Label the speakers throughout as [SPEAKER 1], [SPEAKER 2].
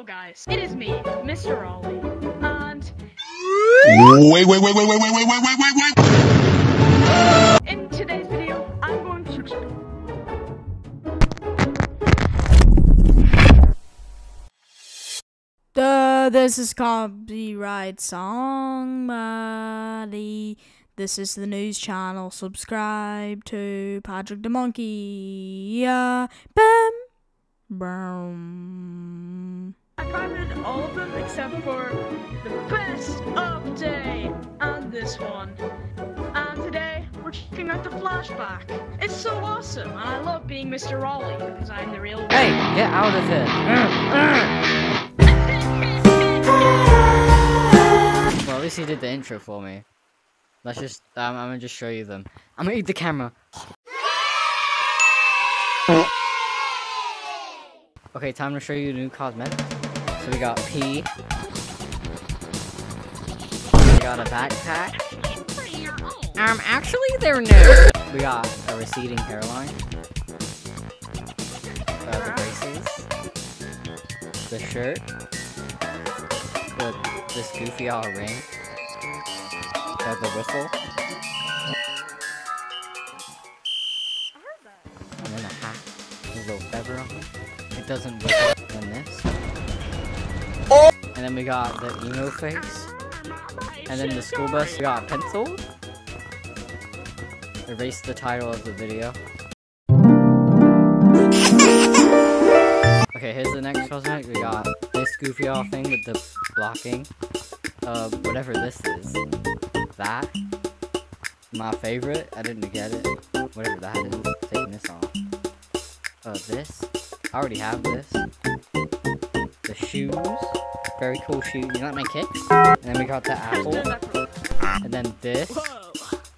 [SPEAKER 1] Hello guys, it is me, Mr. Ollie, and
[SPEAKER 2] Wait, wait, wait, wait, wait, wait, wait, wait, wait, wait, wait.
[SPEAKER 1] in today's video, I'm going to
[SPEAKER 3] Duh, this is copyright song, buddy. This is the news channel. Subscribe to Patrick the Monkey. Yeah, bam, boom.
[SPEAKER 1] All of them except for the best update and this one. And today, we're checking out the flashback. It's so awesome, and I love being Mr. Ollie because I'm the real
[SPEAKER 4] Hey, get out of here! well, at least he did the intro for me. Let's just, um, I'm gonna just show you them. I'm gonna eat the camera. Okay, time to show you the new cosmetics. So we got P. We got a backpack. Um, actually they're new. We got a receding hairline. Uh, the braces. The shirt. The, this goofy all ring. Uh, the whistle. And then a hat. With a little feather on it. It doesn't. And then this. And then we got the emo face. And then the school bus we got pencil. Erase the title of the video. Okay, here's the next cosmetic. We got this goofy all thing with the blocking. Uh, whatever this is. That. My favorite. I didn't get it. Whatever that is. Taking this off. Uh, this. I already have this. The shoes. Very cool shoe. You like my kicks? And then we got the apple. And then this.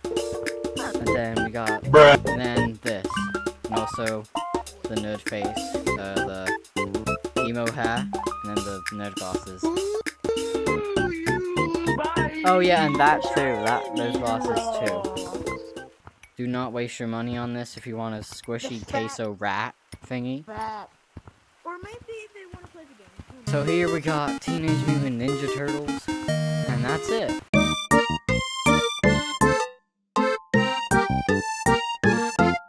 [SPEAKER 4] And then we got. And then this. And also the nerd face. Uh, the emo hair. And then the nerd glasses. Oh yeah, and that too. That those glasses too. Do not waste your money on this if you want a squishy queso rat thingy.
[SPEAKER 3] Or maybe they want to play the game.
[SPEAKER 4] So here we got Teenage Mutant Ninja Turtles, and that's it.